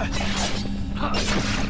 はっ!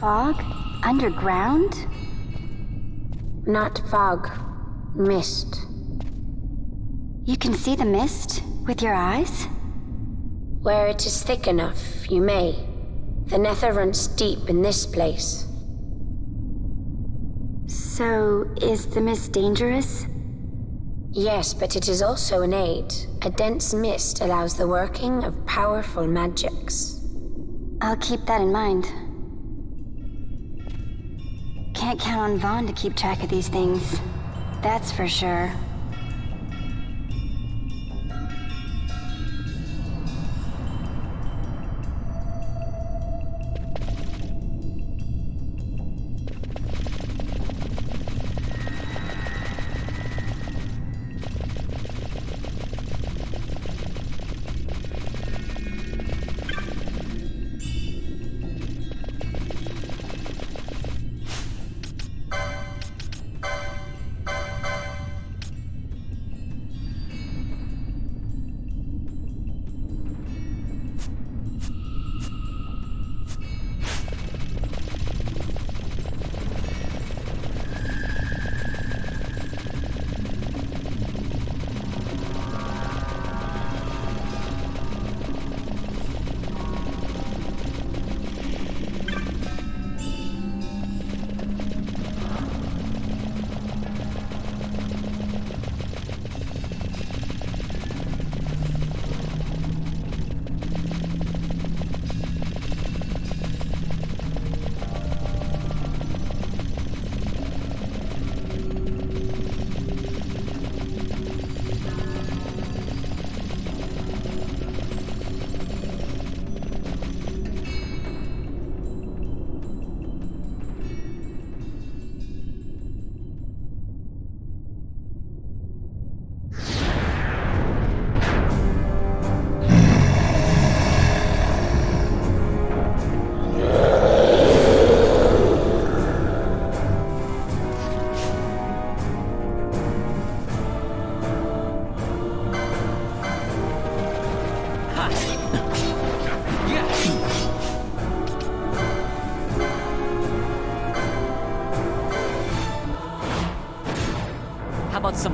Fog? Underground? Not fog. Mist. You can see the mist with your eyes? Where it is thick enough, you may. The nether runs deep in this place. So, is the mist dangerous? Yes, but it is also an aid. A dense mist allows the working of powerful magics. I'll keep that in mind. Can't count on Vaan to keep track of these things. That's for sure.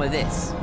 Of this.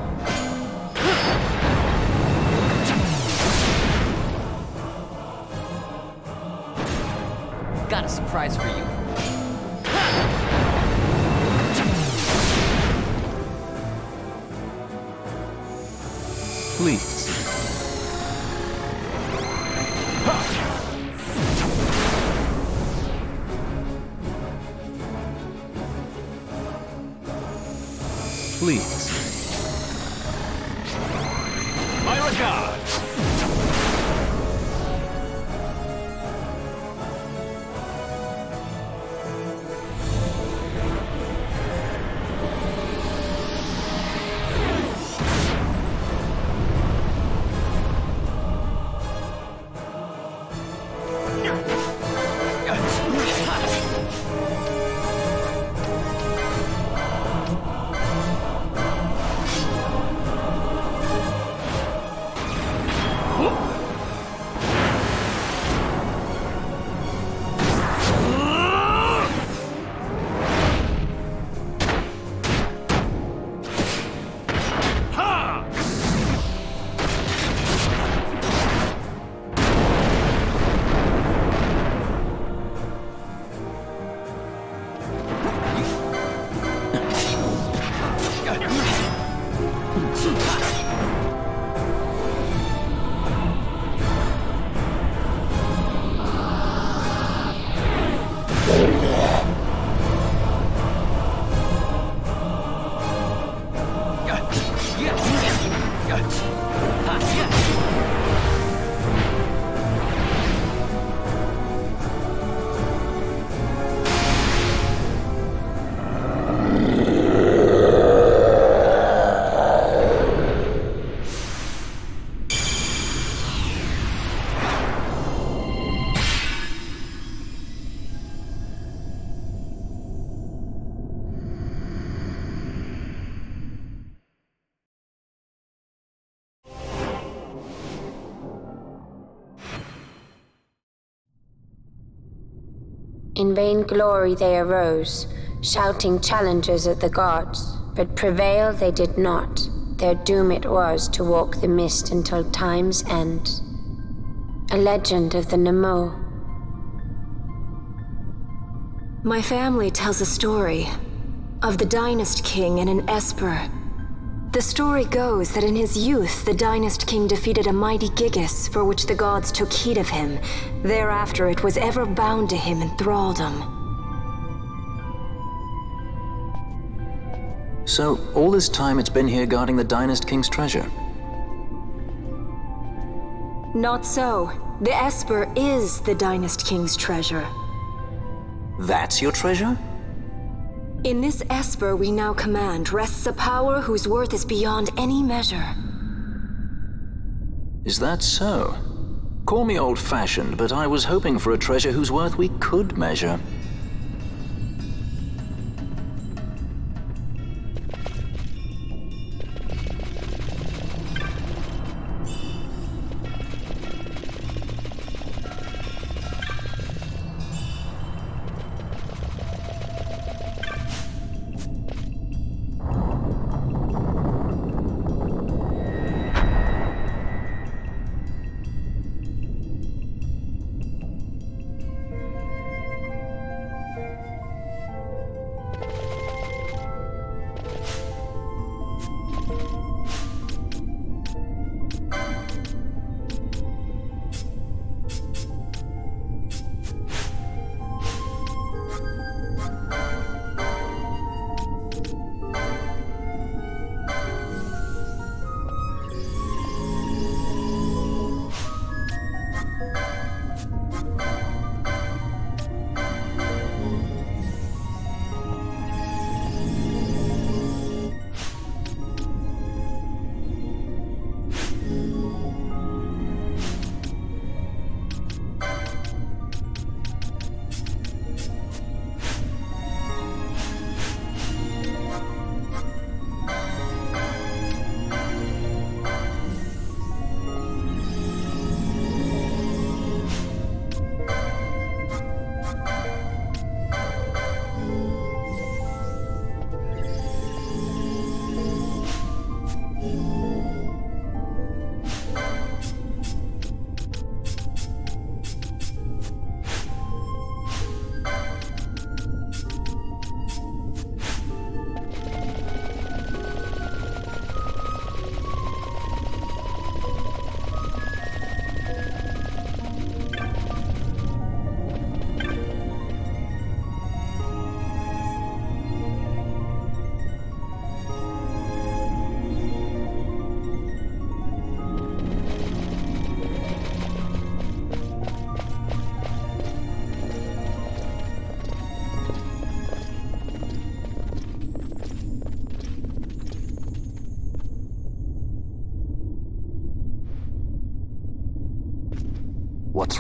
In vain glory they arose, shouting challenges at the gods, but prevail they did not. Their doom it was to walk the mist until time's end. A legend of the Nemo. My family tells a story of the Dynast King and an Esper. The story goes that in his youth, the Dynast King defeated a mighty Gigas, for which the gods took heed of him. Thereafter, it was ever bound to him in thraldom. So, all this time it's been here guarding the Dynast King's treasure? Not so. The Esper is the Dynast King's treasure. That's your treasure? In this Esper we now command rests a power whose worth is beyond any measure. Is that so? Call me old-fashioned, but I was hoping for a treasure whose worth we could measure.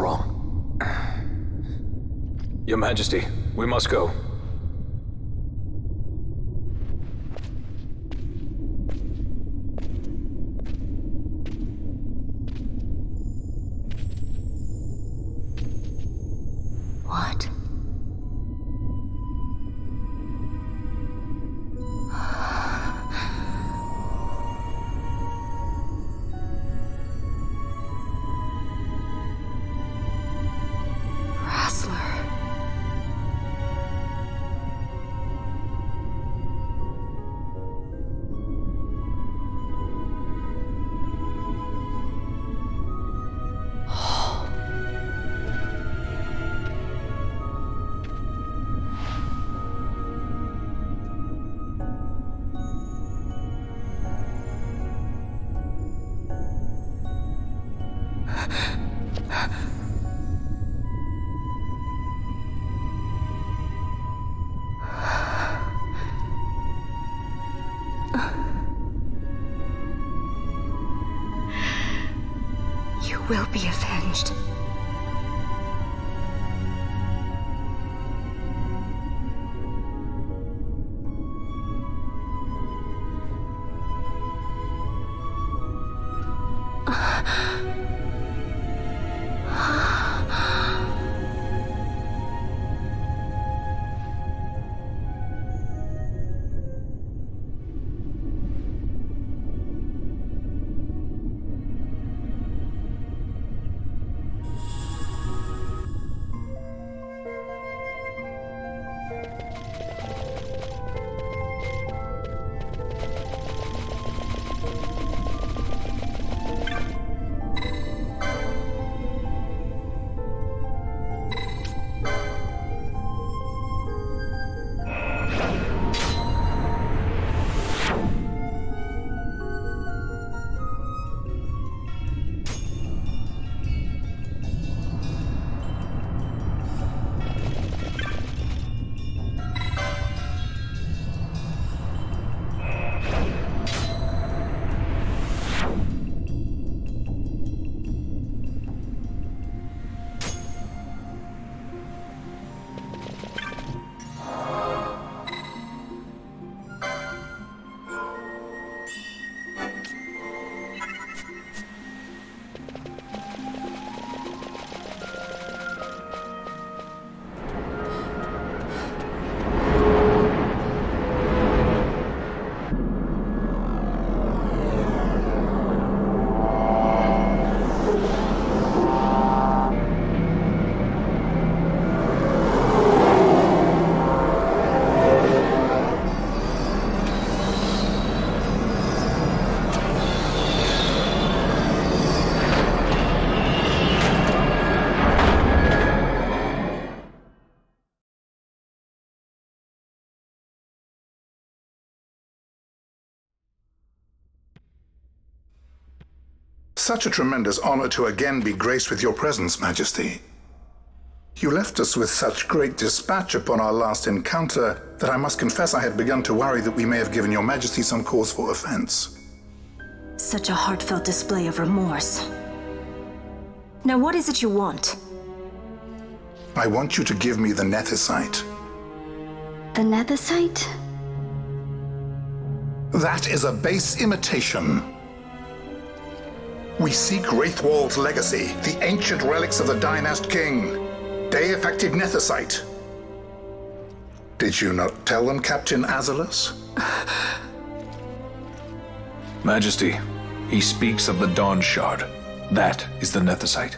Wrong? Your Majesty, we must go. Such a tremendous honor to again be graced with your presence, Majesty. You left us with such great dispatch upon our last encounter that I must confess I had begun to worry that we may have given your Majesty some cause for offense. Such a heartfelt display of remorse. Now what is it you want? I want you to give me the Nethicite. The Nethicite? That is a base imitation. We seek Raithwall's legacy, the ancient relics of the Dynast King. Deifacted Nethicite. Did you not tell them, Captain Azelas? Majesty, he speaks of the Dawn Shard. That is the Nethicite.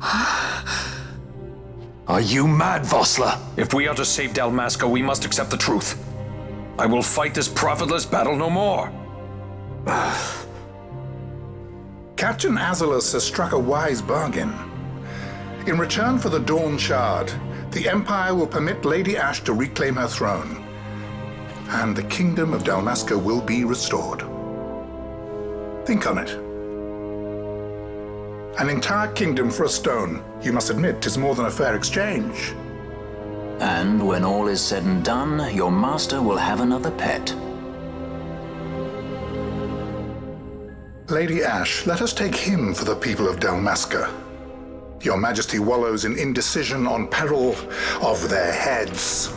Are you mad, Vossler? If we are to save Dalmasca, we must accept the truth. I will fight this profitless battle no more. Captain Azelas has struck a wise bargain. In return for the Dawn Shard, the Empire will permit Lady Ashe to reclaim her throne, and the Kingdom of Dalmasca will be restored. Think on it. An entire kingdom for a stone. You must admit, tis more than a fair exchange. And when all is said and done, your master will have another pet. Lady Ashe, let us take him for the people of Dalmasca. Your Majesty wallows in indecision on peril of their heads.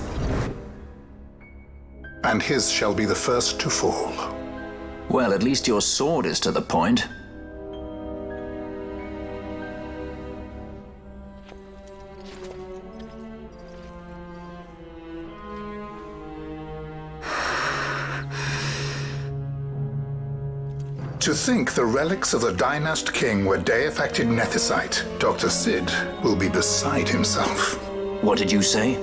And his shall be the first to fall. Well, at least your sword is to the point. To think the relics of the Dynast King were deifacted Nethicite, Dr. Cid will be beside himself. What did you say?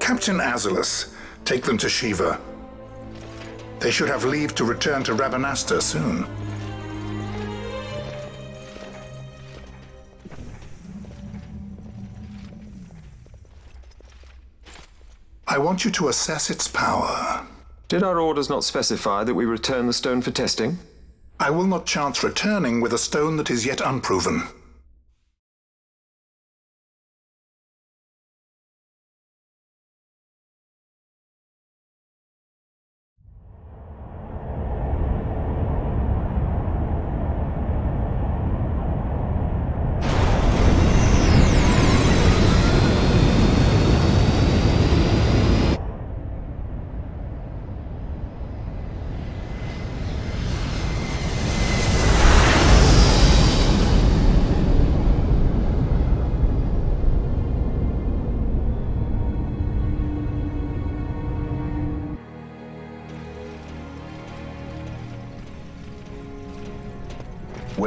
Captain Azelas, take them to Shiva. They should have leave to return to Rabanastre soon. I want you to assess its power. Did our orders not specify that we return the stone for testing? I will not chance returning with a stone that is yet unproven.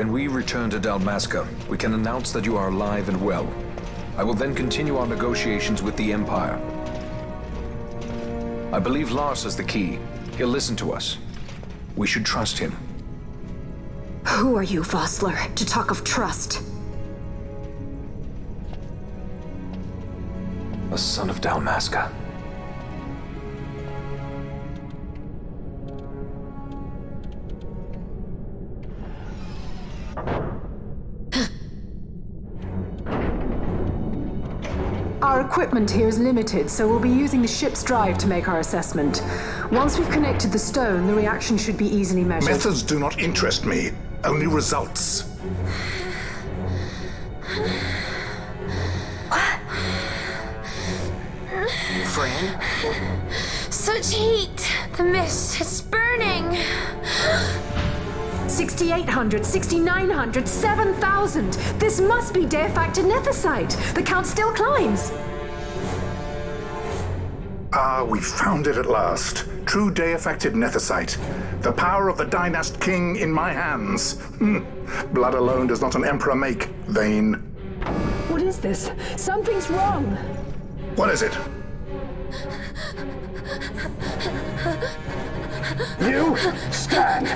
When we return to Dalmasca, we can announce that you are alive and well. I will then continue our negotiations with the Empire. I believe Lars has the key. He'll listen to us. We should trust him. Who are you, Vossler, to talk of trust? A son of Dalmasca. Equipment here is limited, so we'll be using the ship's drive to make our assessment. Once we've connected the stone, the reaction should be easily measured. Methods do not interest me, only results. Fran? Such heat! The mist, it's burning! 6,800, 6,900, 7,000! This must be Deifacted Nethicite! The count still climbs! Ah, we found it at last. True deifacted Nethicite. The power of the Dynast King in my hands. Hmm. Blood alone does not an emperor make, Vayne. What is this? Something's wrong! What is it? You stand!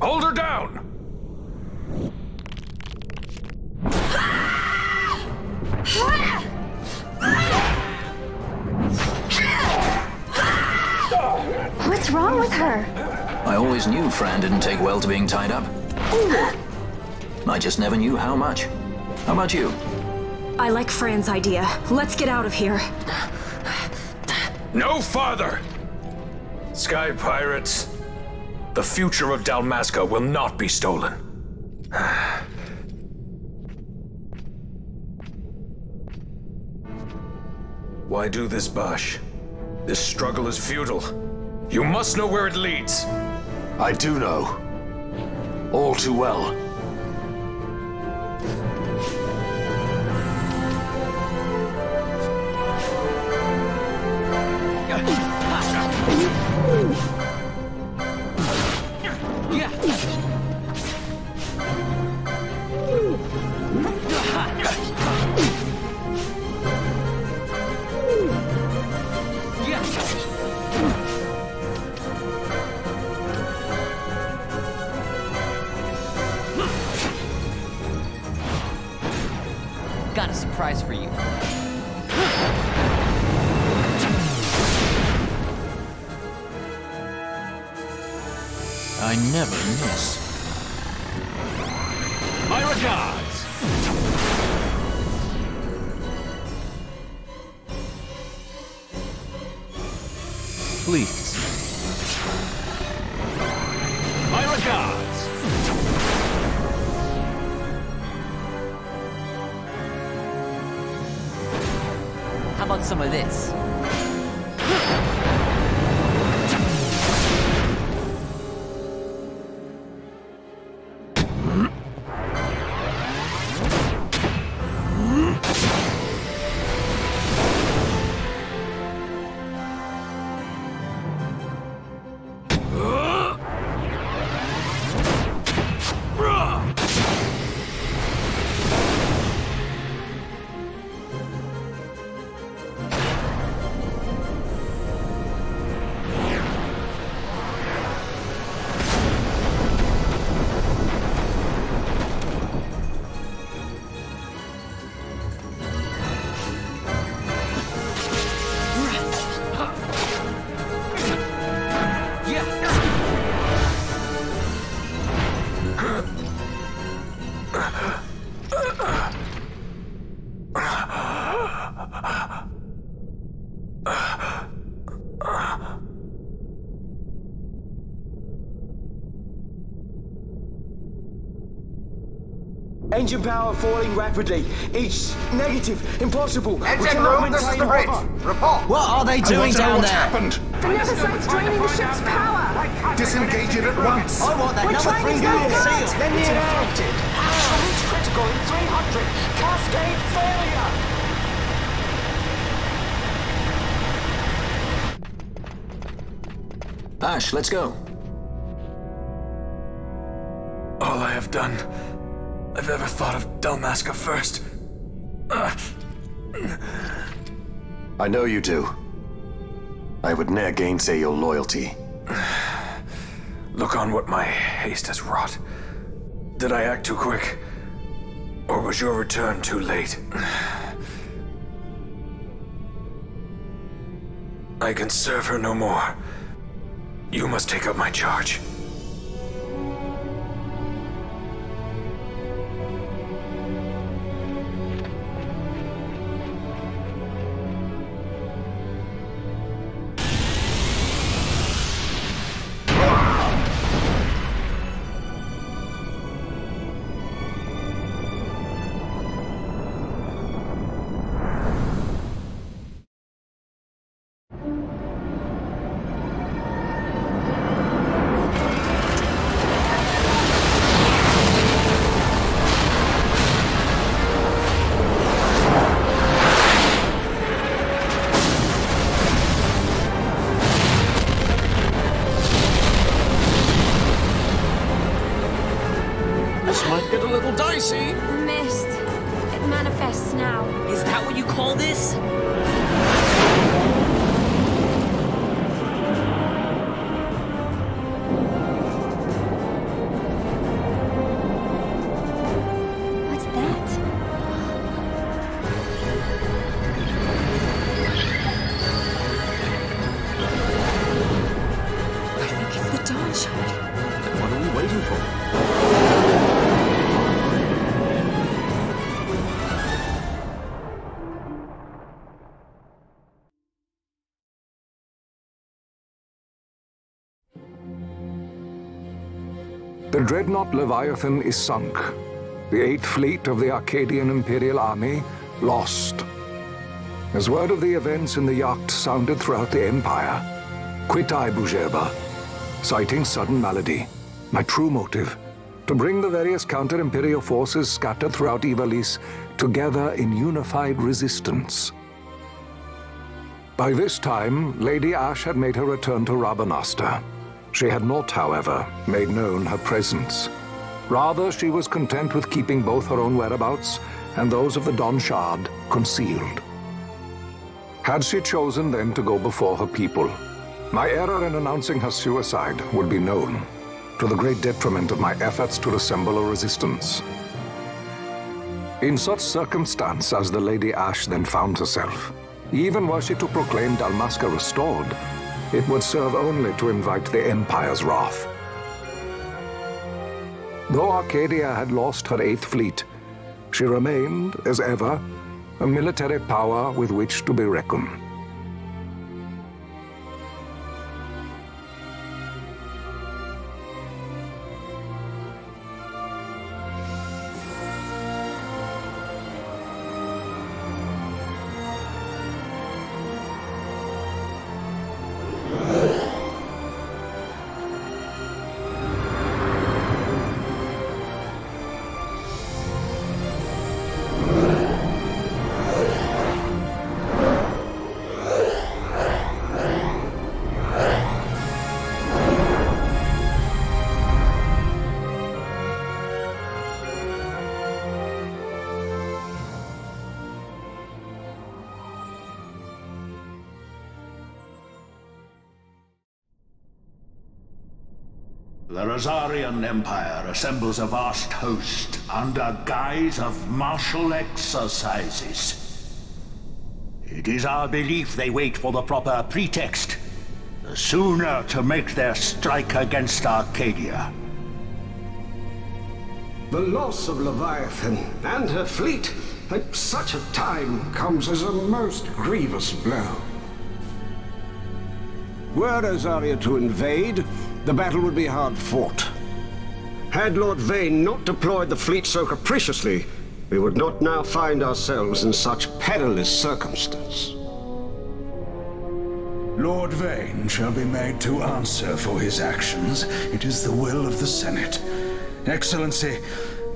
Hold her down! Wrong with her? I always knew Fran didn't take well to being tied up. I just never knew how much. How about you? I like Fran's idea. Let's get out of here. No farther! Sky Pirates, the future of Dalmasca will not be stolen. Why do this, Basch? This struggle is futile. You must know where it leads. I do know. All too well. Never miss. Engine power falling rapidly. Each negative, impossible. Engine room, this is the bridge. Report. What are they doing down what's there? happened? The Nethicite's draining the ship's power! Disengage it at once. I want that We're number trying three to unit go seal. Let me infected. Absolute critical in 300. Cascade failure. Ashe, let's go. All I have done, I've ever thought of Dalmasca first. Uh, I know you do. I would ne'er gainsay your loyalty. look on what my haste has wrought. Did I act too quick? Or was your return too late? I can serve her no more. You must take up my charge. The dreadnought Leviathan is sunk. The Eighth Fleet of the Archadian Imperial Army lost. As word of the events in the Jagd sounded throughout the Empire, quit I Bhujerba, citing sudden malady. My true motive, to bring the various counter-imperial forces scattered throughout Ivalice together in unified resistance. By this time, Lady Ashe had made her return to Rabanastre. She had not, however, made known her presence. Rather, she was content with keeping both her own whereabouts and those of the Dawnshard concealed. Had she chosen then to go before her people, my error in announcing her suicide would be known, to the great detriment of my efforts to assemble a resistance. In such circumstance as the Lady Ashe then found herself, even were she to proclaim Dalmasca restored, it would serve only to invite the Empire's wrath. Though Archadia had lost her Eighth Fleet, she remained, as ever, a military power with which to be reckoned. The Rozarrian Empire assembles a vast host under guise of martial exercises. It is our belief they wait for the proper pretext, the sooner to make their strike against Archadia. The loss of Leviathan and her fleet at such a time comes as a most grievous blow. Were Rozarria to invade, the battle would be hard fought. Had Lord Vayne not deployed the fleet so capriciously, we would not now find ourselves in such perilous circumstance. Lord Vayne shall be made to answer for his actions. It is the will of the Senate. Excellency,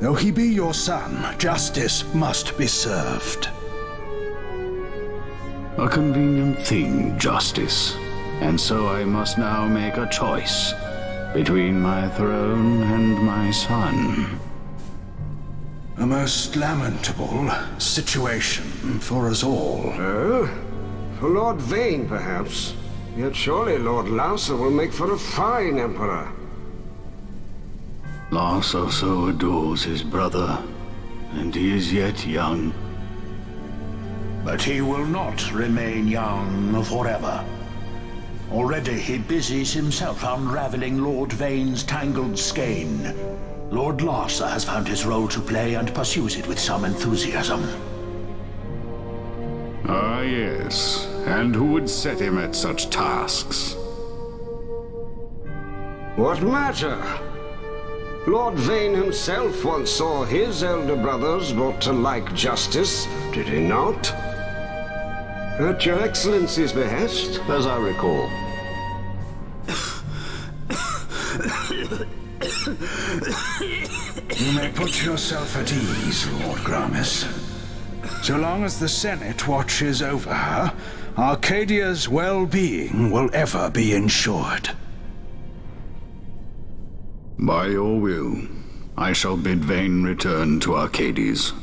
though he be your son, justice must be served. A convenient thing, justice. And so I must now make a choice between my throne and my son. A most lamentable situation for us all. Oh? For Lord Vayne, perhaps. Yet surely Lord Larsa will make for a fine emperor. Larsa so adores his brother, and he is yet young. But he will not remain young forever. Already he busies himself unraveling Lord Vayne's tangled skein. Lord Larsa has found his role to play and pursues it with some enthusiasm. Ah, yes. And who would set him at such tasks? What matter? Lord Vayne himself once saw his elder brothers brought to like justice, did he not? At your Excellency's behest, as I recall. You may put yourself at ease, Lord Gramis. So long as the Senate watches over her, Archadia's well-being will ever be ensured. By your will, I shall bid Vayne return to Archades.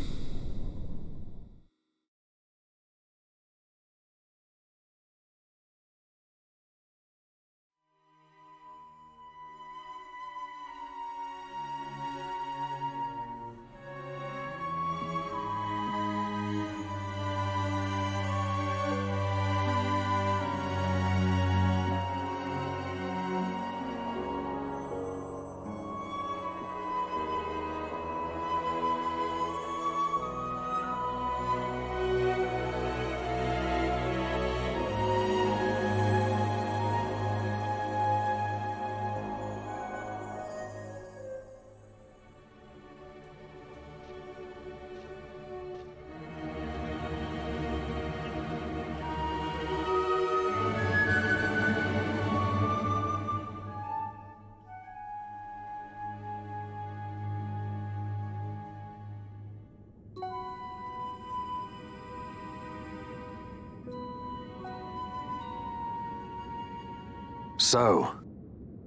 So,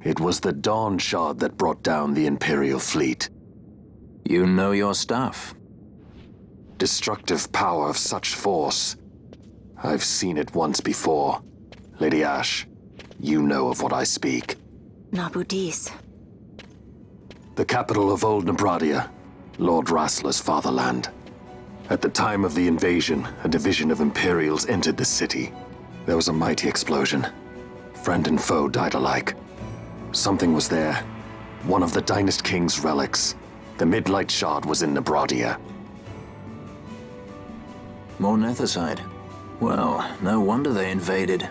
it was the Dawn Shard that brought down the Imperial fleet. You know your stuff. Destructive power of such force. I've seen it once before. Lady Ashe, you know of what I speak. Nabudis. The capital of Old Nabradia, Lord Rasler's fatherland. At the time of the invasion, a division of Imperials entered the city. There was a mighty explosion. Friend and foe died alike. Something was there. One of the Dynast King's relics. The Midlight Shard was in Nabradia. More Nethicite. Well, no wonder they invaded.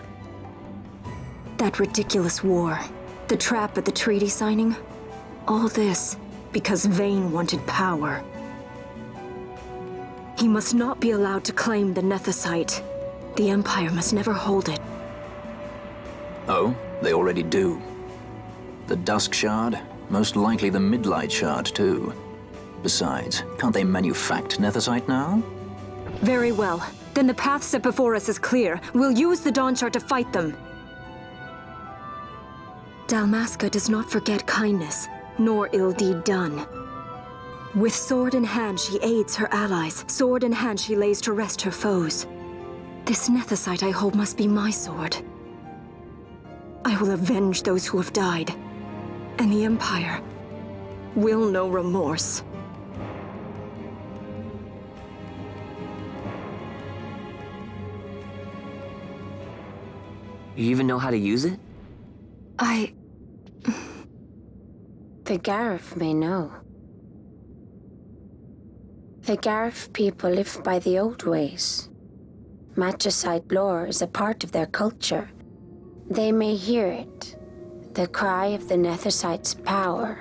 That ridiculous war. The trap at the treaty signing. All this because Vayne wanted power. He must not be allowed to claim the Nethicite. The Empire must never hold it. Oh, they already do. The Dusk Shard, most likely the Midlight Shard, too. Besides, can't they manufacture Nethicite now? Very well. Then the path set before us is clear. We'll use the Dawn Shard to fight them. Dalmasca does not forget kindness, nor ill deed done. With sword in hand, she aids her allies. Sword in hand, she lays to rest her foes. This Nethicite I hold must be my sword. I will avenge those who have died. And the Empire will know remorse. You even know how to use it? I... The Garif may know. The Garif people live by the old ways. Magicite lore is a part of their culture. They may hear it, the cry of the Nethicite's power.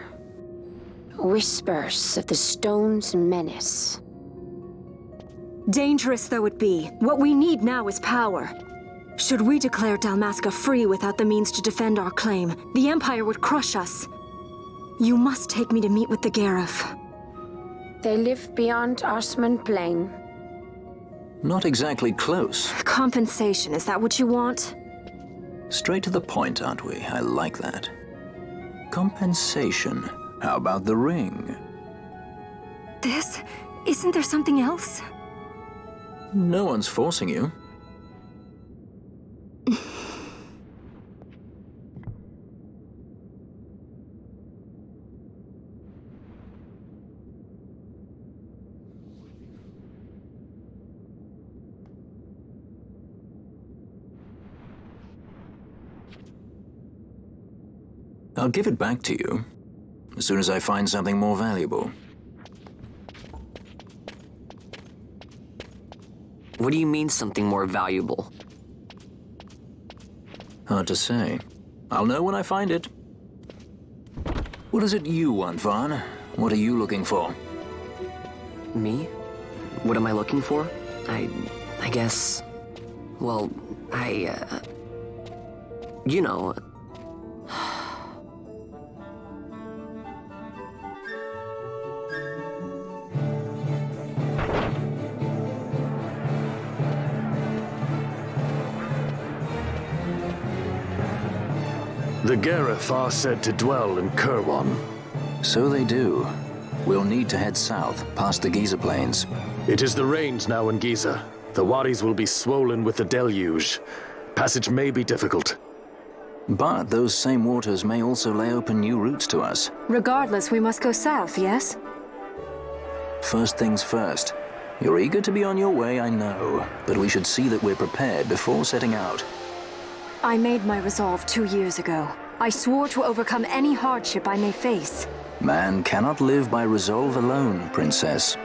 Whispers of the stone's menace. Dangerous though it be, what we need now is power. Should we declare Dalmasca free without the means to defend our claim, the Empire would crush us. You must take me to meet with the Garif. They live beyond Ozmone Plain. Not exactly close. Compensation, is that what you want? Straight to the point, aren't we? I like that. Compensation. How about the ring? This? Isn't there something else? No one's forcing you. I'll give it back to you as soon as I find something more valuable. What do you mean something more valuable? Hard to say. I'll know when I find it. What is it you want, Vaan? What are you looking for? Me? What am I looking for? I... I guess... Well, I, uh... You know... The Garif are said to dwell in Kirwan. So they do. We'll need to head south, past the Giza Plains. It is the rains now in Giza. The wadis will be swollen with the deluge. Passage may be difficult. But those same waters may also lay open new routes to us. Regardless, we must go south, yes? First things first. You're eager to be on your way, I know. But we should see that we're prepared before setting out. I made my resolve two years ago. I swore to overcome any hardship I may face. Man cannot live by resolve alone, Princess.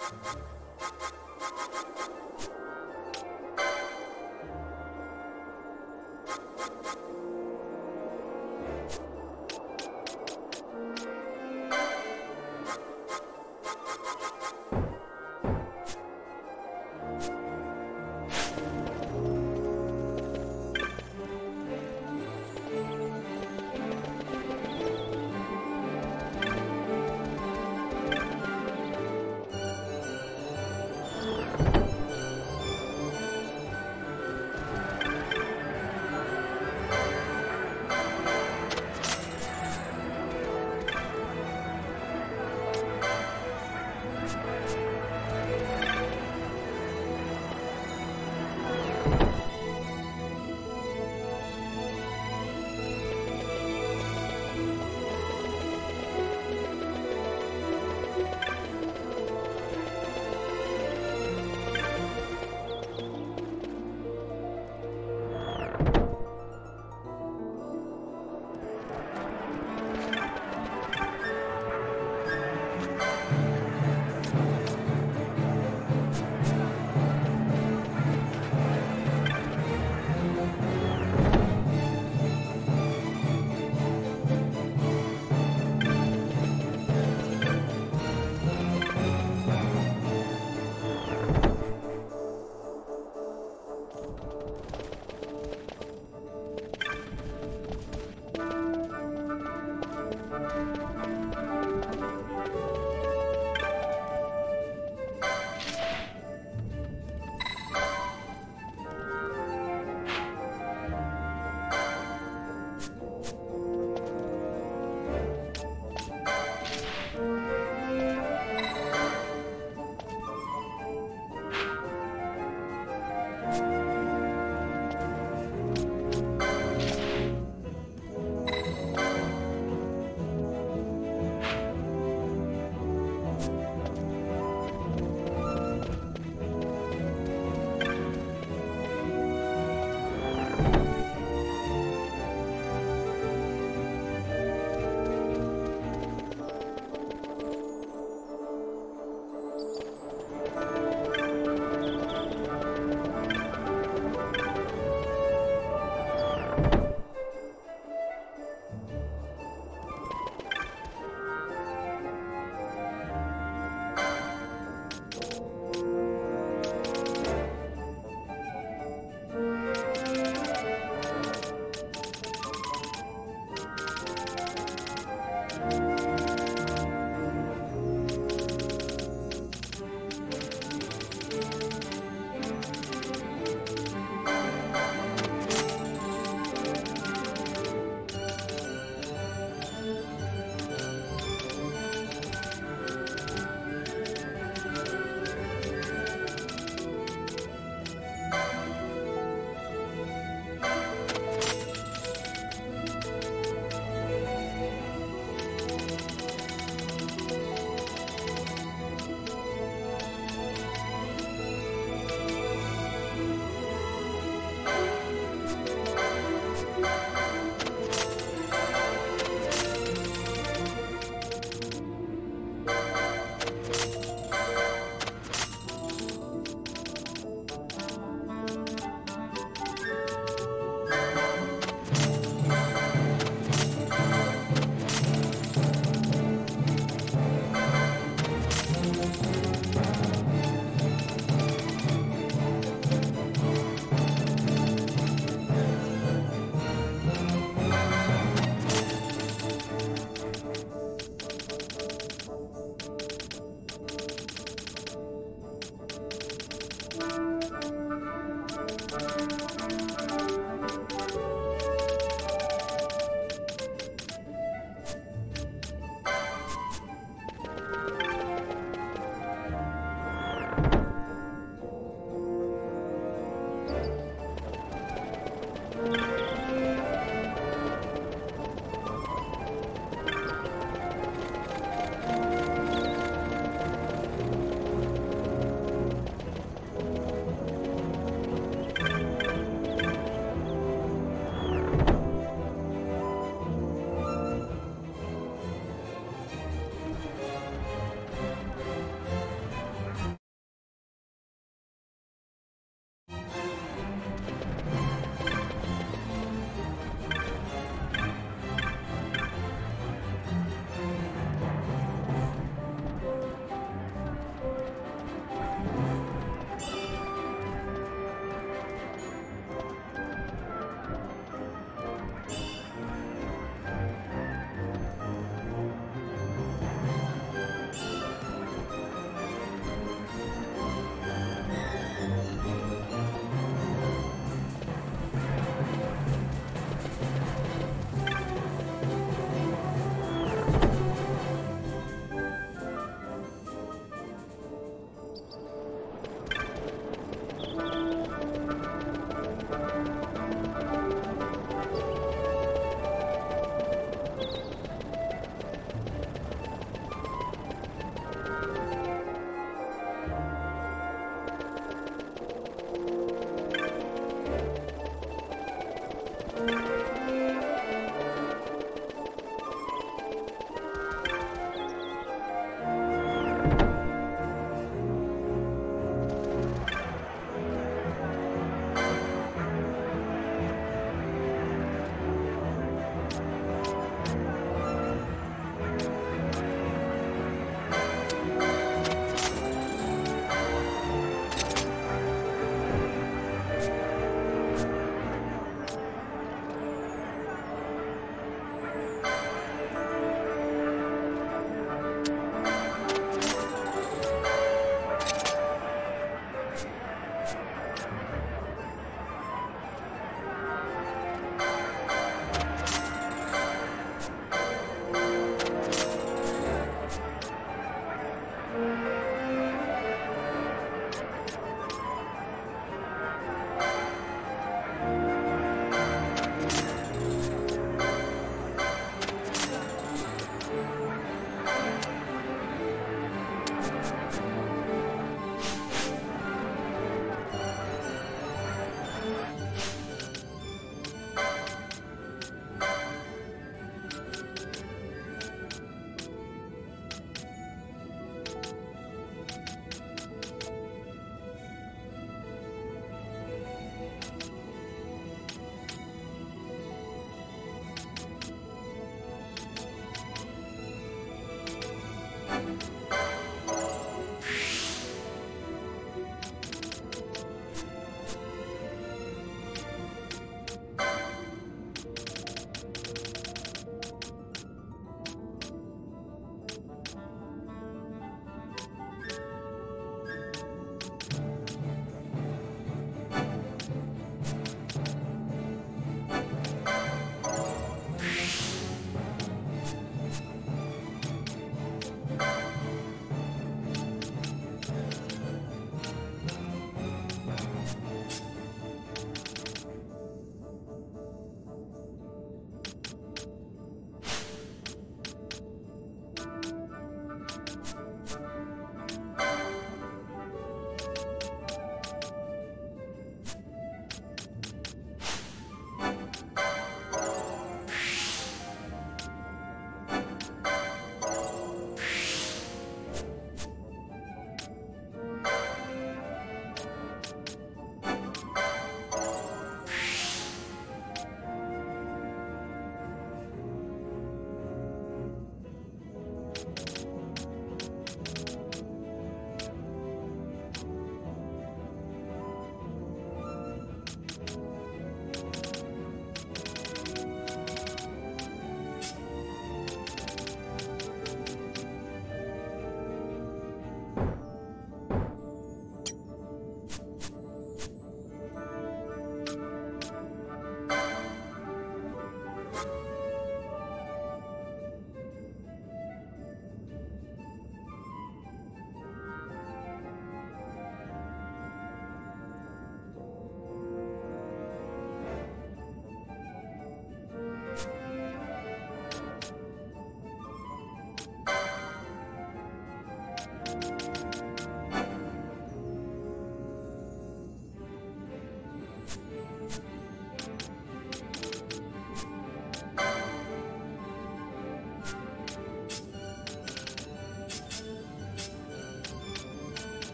Thank you.